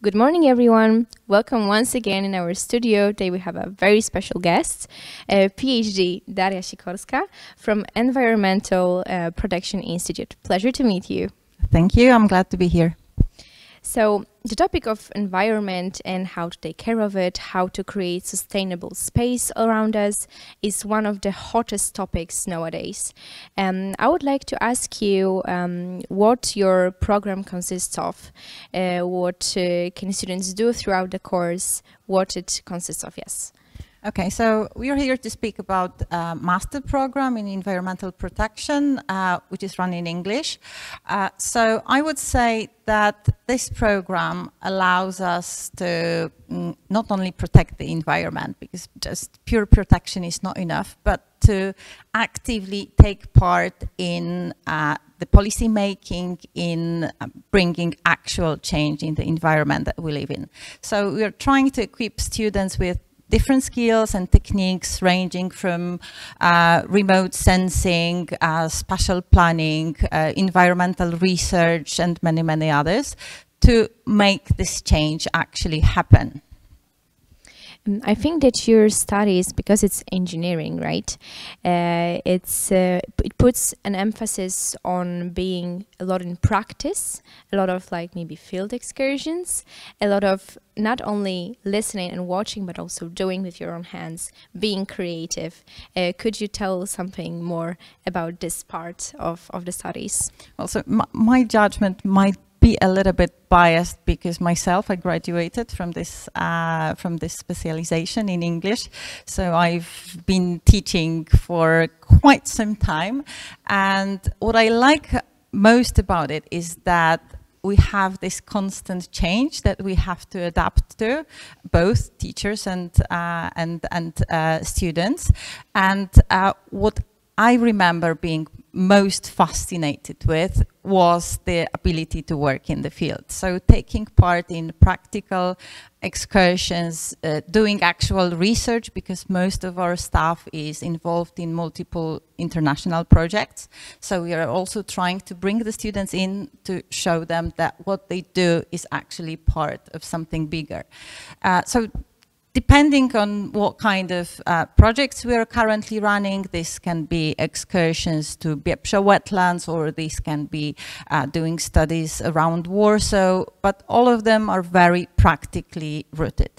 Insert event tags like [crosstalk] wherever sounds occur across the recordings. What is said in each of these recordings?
Good morning, everyone. Welcome once again in our studio. Today we have a very special guest, uh, PhD Daria Sikorska from Environmental uh, Protection Institute. Pleasure to meet you. Thank you. I'm glad to be here. So the topic of environment and how to take care of it, how to create sustainable space around us is one of the hottest topics nowadays. Um, I would like to ask you um, what your program consists of, uh, what uh, can students do throughout the course, what it consists of, yes. Okay, so we are here to speak about uh, master program in environmental protection, uh, which is run in English. Uh, so I would say that this program allows us to mm, not only protect the environment, because just pure protection is not enough, but to actively take part in uh, the policy making in uh, bringing actual change in the environment that we live in. So we are trying to equip students with different skills and techniques ranging from uh, remote sensing, uh, spatial planning, uh, environmental research, and many, many others to make this change actually happen. Um, I think that your studies, because it's engineering, right? Uh, it's uh, it puts an emphasis on being a lot in practice, a lot of like maybe field excursions, a lot of not only listening and watching, but also doing with your own hands, being creative. Uh, could you tell something more about this part of, of the studies? Well, so my, my judgment might be a little bit biased because myself I graduated from this uh, from this specialization in English, so I've been teaching for quite some time, and what I like most about it is that we have this constant change that we have to adapt to, both teachers and uh, and and uh, students, and uh, what I remember being most fascinated with was the ability to work in the field. So taking part in practical excursions, uh, doing actual research because most of our staff is involved in multiple international projects. So we are also trying to bring the students in to show them that what they do is actually part of something bigger. Uh, so depending on what kind of uh, projects we are currently running, this can be excursions to Biebrza wetlands or this can be uh, doing studies around Warsaw, but all of them are very practically rooted.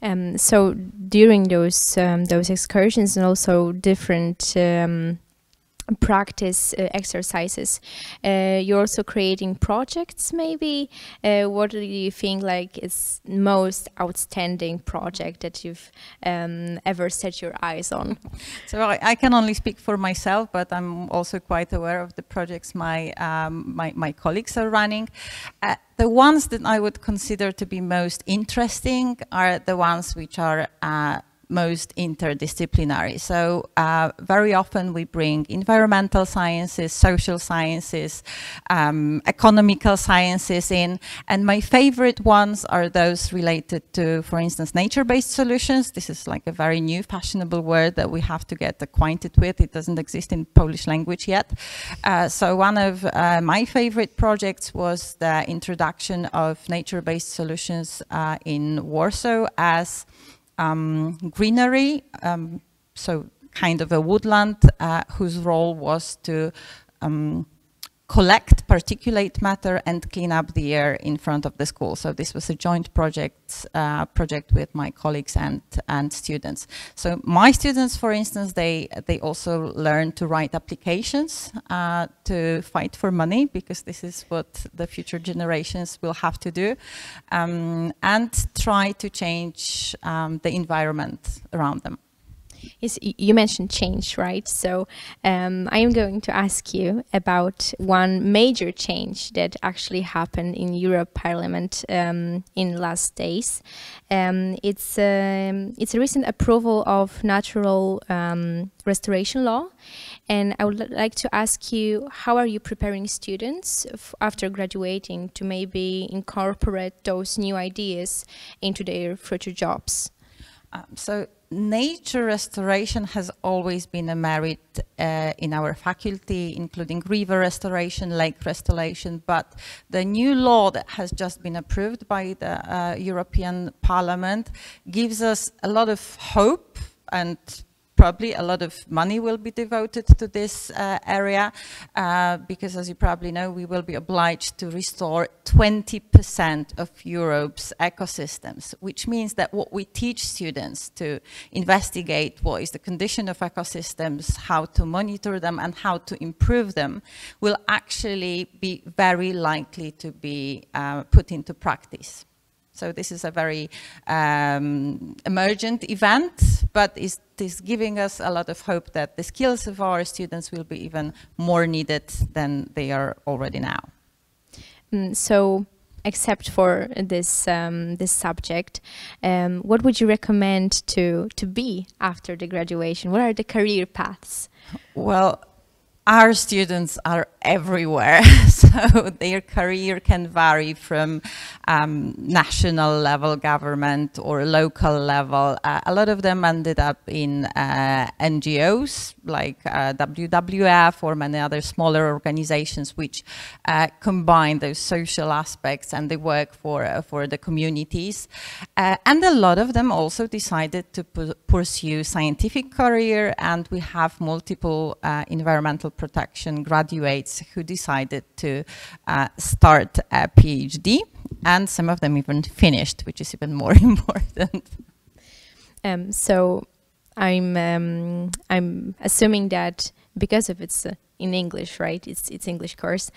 Um, so during those um, those excursions and also different um, practice uh, exercises. Uh, you're also creating projects maybe. Uh, what do you think like is most outstanding project that you've um, ever set your eyes on? So I, I, can only speak for myself but I'm also quite aware of the projects my um, my, my, colleagues are running. Uh, the ones that I would consider to be most interesting are the ones which are uh, most interdisciplinary. So uh, very often we bring environmental sciences, social sciences, um, economical sciences in, and my favorite ones are those related to, for instance, nature-based solutions. This is like a very new fashionable word that we have to get acquainted with. It doesn't exist in Polish language yet. Uh, so one of uh, my favorite projects was the introduction of nature-based solutions uh, in Warsaw as um, greenery, um, so kind of a woodland uh, whose role was to um, collect particulate matter and clean up the air in front of the school. So this was a joint project uh, project with my colleagues and and students. So my students, for instance, they they also learn to write applications uh, to fight for money because this is what the future generations will have to do, um, and try to change um, the environment around them is you mentioned change, right? So um, I am going to ask you about one major change that actually happened in Europe Parliament um, in last days. Um, it's um, it's a recent approval of natural um, restoration law, and I would like to ask you how are you preparing students after graduating to maybe incorporate those new ideas into their future jobs? Um, so nature restoration has always been a merit uh, in our faculty, including river restoration, lake restoration, but the new law that has just been approved by the uh, European Parliament gives us a lot of hope and probably a lot of money will be devoted to this uh, area uh, because as you probably know we will be obliged to restore 20% of Europe's ecosystems which means that what we teach students to investigate what is the condition of ecosystems, how to monitor them and how to improve them will actually be very likely to be uh, put into practice. So this is a very um, emergent event, but it is giving us a lot of hope that the skills of our students will be even more needed than they are already now. Mm, so except for this um, this subject, um, what would you recommend to to be after the graduation? What are the career paths? Well, our students are everywhere, [laughs] so their career can vary from um, national level government or local level. Uh, a lot of them ended up in uh, NGOs like uh, WWF or many other smaller organizations which uh, combine those social aspects and they work for, uh, for the communities. Uh, and a lot of them also decided to pursue scientific career and we have multiple environmental protection graduates who decided to uh, start a PhD, and some of them even finished, which is even more [laughs] important. Um, so I'm um, I'm assuming that because of its uh, in English, right? It's it's English course.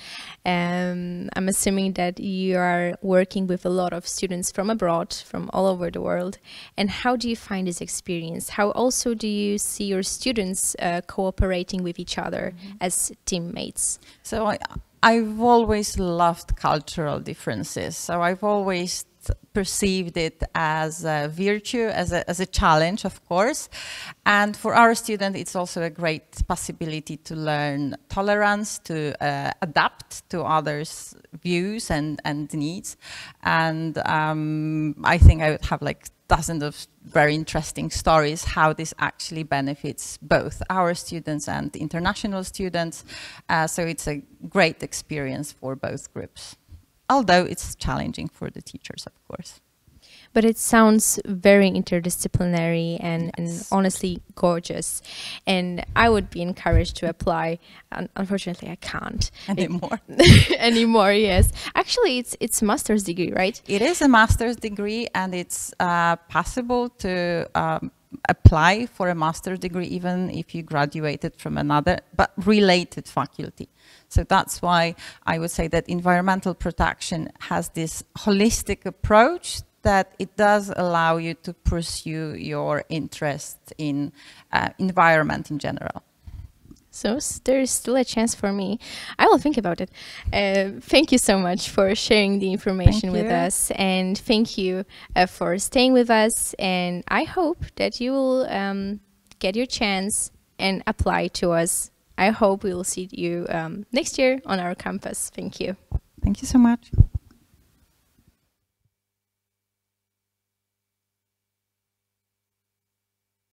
Um, I'm assuming that you are working with a lot of students from abroad, from all over the world. And how do you find this experience? How also do you see your students uh, cooperating with each other mm -hmm. as teammates? So I, I've always loved cultural differences. So I've always perceived it as a virtue, as a, as a challenge, of course. And for our student, it's also a great possibility to learn tolerance, to uh, adapt to others' views and, and needs. And um, I think I would have like dozens of very interesting stories how this actually benefits both our students and international students. Uh, so it's a great experience for both groups although it's challenging for the teachers, of course. But it sounds very interdisciplinary and, yes. and honestly gorgeous. And I would be encouraged to apply. unfortunately, I can't [laughs] anymore. [laughs] anymore, yes. Actually, it's it's master's degree, right? It is a master's degree, and it's uh, possible to um, apply for a master's degree even if you graduated from another but related faculty. So that's why I would say that environmental protection has this holistic approach that it does allow you to pursue your interest in uh, environment in general. So there's still a chance for me. I will think about it. Uh, thank you so much for sharing the information with us, and thank you uh, for staying with us. And I hope that you will um, get your chance and apply to us. I hope we will see you um, next year on our campus. Thank you. Thank you so much.